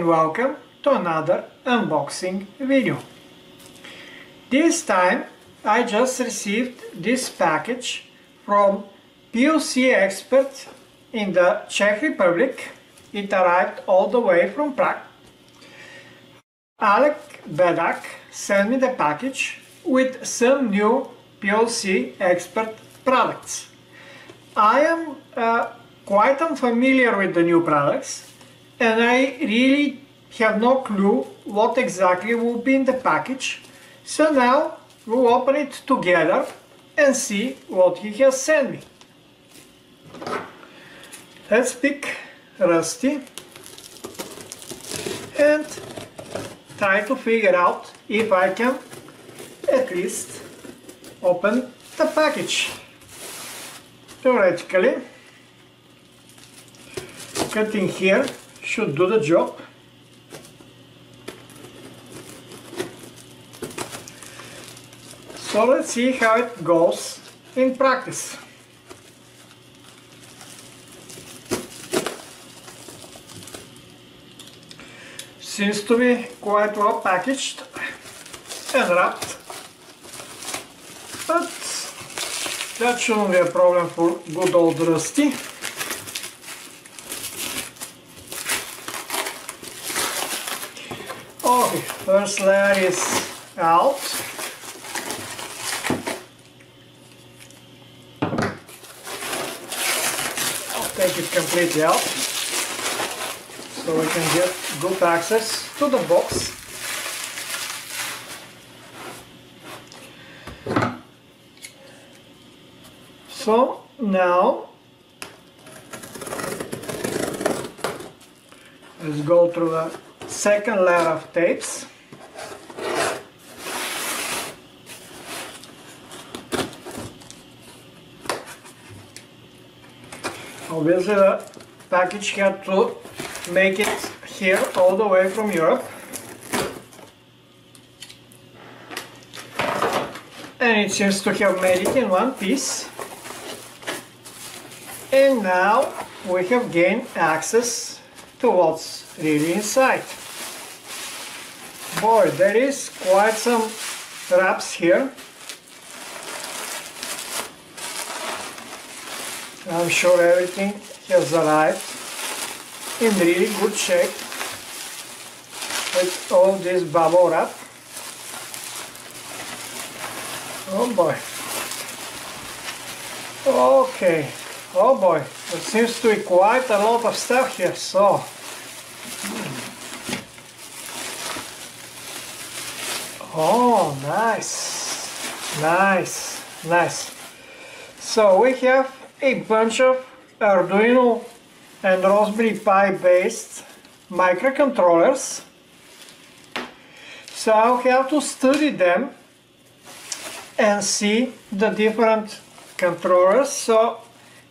and welcome to another unboxing video. This time I just received this package from PLC Expert in the Czech Republic. It arrived all the way from Prague. Alec Bedak sent me the package with some new PLC Expert products. I am uh, quite unfamiliar with the new products and I really have no clue what exactly will be in the package. So now we'll open it together and see what he has sent me. Let's pick Rusty and try to figure out if I can at least open the package. Theoretically, cutting here should do the job. So let's see how it goes in practice. Seems to be quite well packaged and wrapped, but that shouldn't be a problem for good old Rusty. First layer is out. I'll take it completely out so we can get good access to the box. So now let's go through the second layer of tapes. Obviously the package had to make it here all the way from Europe. And it seems to have made it in one piece. And now we have gained access to what's really inside. Boy, there is quite some wraps here. I'm sure everything has arrived in really good shape with all this bubble wrap. Oh boy. Okay. Oh boy. There seems to be quite a lot of stuff here. So. Oh, nice. Nice. Nice. So we have a bunch of Arduino and Raspberry Pi based microcontrollers. So I'll have to study them and see the different controllers. So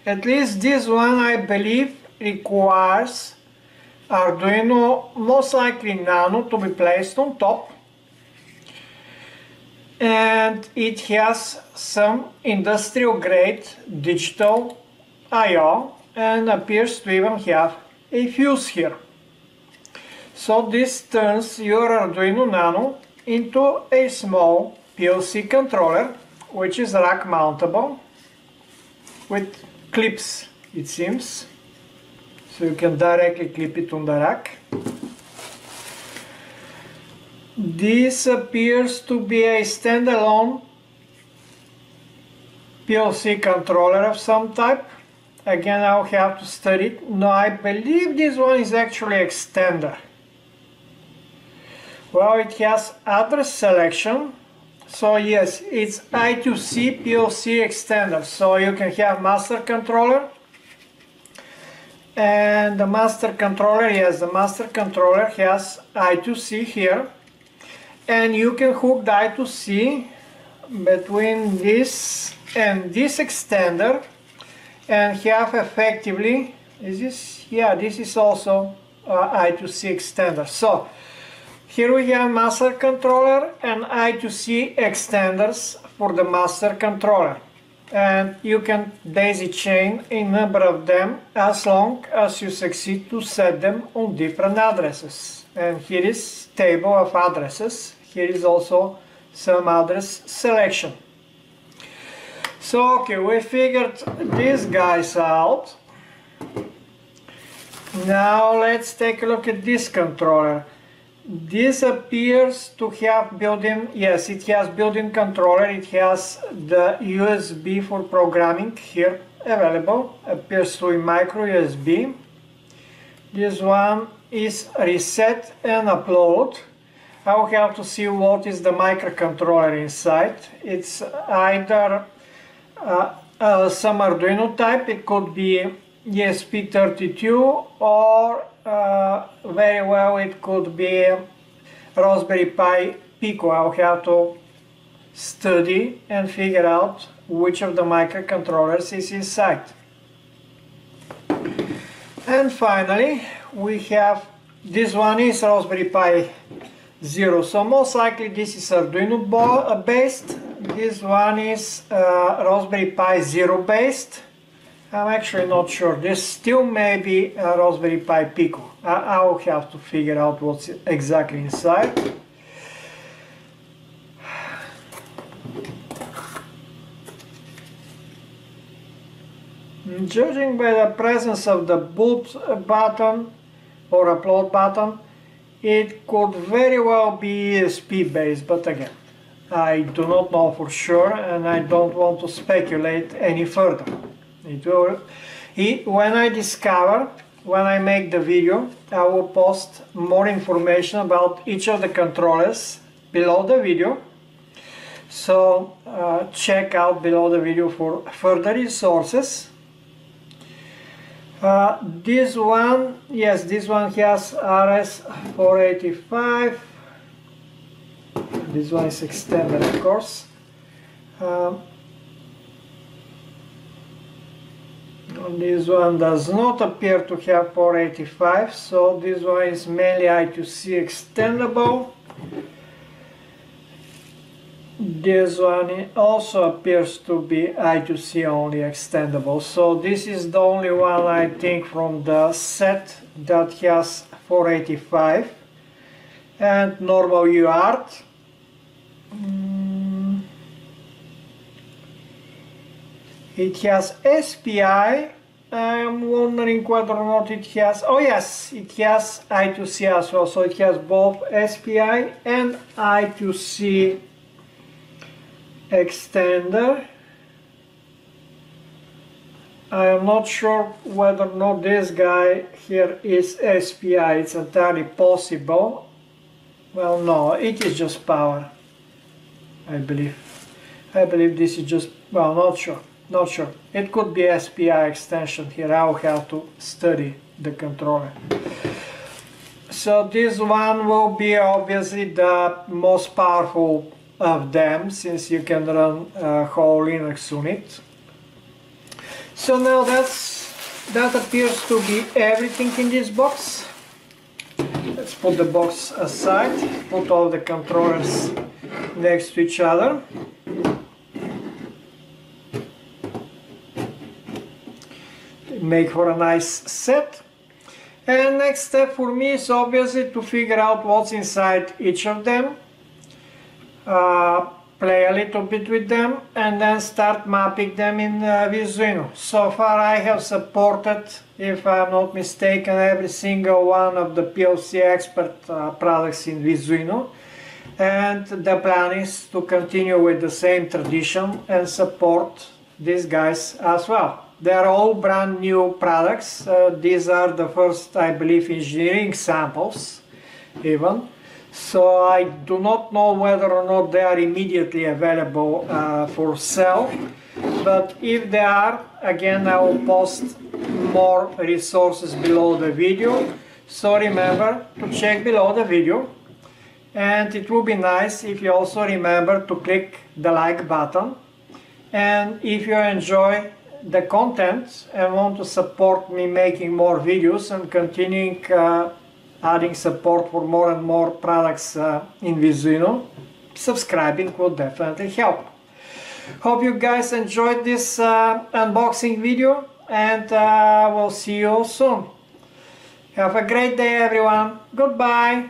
at least this one I believe requires Arduino most likely Nano to be placed on top and it has some industrial grade digital I.O and appears to even have a fuse here. So this turns your Arduino Nano into a small PLC controller which is rack mountable with clips it seems so you can directly clip it on the rack. This appears to be a standalone PLC controller of some type Again, I'll have to study it. No, I believe this one is actually extender. Well, it has address selection. So yes, it's I2C PLC extender. So you can have master controller. And the master controller, yes, the master controller has I2C here. And you can hook the I2C between this and this extender. And have effectively is this yeah this is also uh, I2C extender. So here we have master controller and I2C extenders for the master controller. And you can daisy chain a number of them as long as you succeed to set them on different addresses. And here is table of addresses here is also some address selection. So okay we figured these guys out. Now let's take a look at this controller. This appears to have built-in yes it has built-in controller. It has the USB for programming here available. Appears to be micro USB this one is reset and upload I will have to see what is the microcontroller inside it's either uh, some Arduino type it could be ESP32 or uh, very well it could be Raspberry Pi Pico. I'll have to study and figure out which of the microcontrollers is inside. And finally we have this one is Raspberry Pi Zero so most likely this is Arduino uh, based this one is uh, Raspberry Pi Zero based I'm actually not sure. This still may be a Raspberry Pi Pico. I, I will have to figure out what's exactly inside. Judging by the presence of the boot button or upload button, it could very well be ESP based, but again, I do not know for sure and I don't want to speculate any further. It will, it, when I discover, when I make the video, I will post more information about each of the controllers below the video. So uh, check out below the video for further resources. Uh, this one, yes, this one has RS485. This one is extended, of course. Um, this one does not appear to have 485 so this one is mainly I2C extendable this one also appears to be I2C only extendable. So this is the only one I think from the set that has 485 and normal UART mm. it has SPI I'm wondering whether or not it has, oh yes, it has I2C as well, so it has both SPI and I2C extender. I am not sure whether or not this guy here is SPI, it's entirely possible. Well, no, it is just power, I believe. I believe this is just, well, not sure. Not sure. It could be SPI extension here. I'll have to study the controller. So this one will be obviously the most powerful of them since you can run a whole Linux unit. So now that's that appears to be everything in this box. Let's put the box aside, put all the controllers next to each other. make for a nice set. And next step for me is obviously to figure out what's inside each of them, uh, play a little bit with them, and then start mapping them in uh, Visuino. So far I have supported, if I'm not mistaken, every single one of the PLC Expert uh, products in Visuino. And the plan is to continue with the same tradition and support these guys as well. They're all brand new products. Uh, these are the first, I believe, engineering samples even. So I do not know whether or not they are immediately available uh, for sale. But if they are, again, I will post more resources below the video. So remember to check below the video. And it will be nice if you also remember to click the like button. And if you enjoy the content and want to support me making more videos and continuing uh, adding support for more and more products uh, in Visuino, subscribing will definitely help. Hope you guys enjoyed this uh, unboxing video and uh, we'll see you all soon. Have a great day everyone. Goodbye.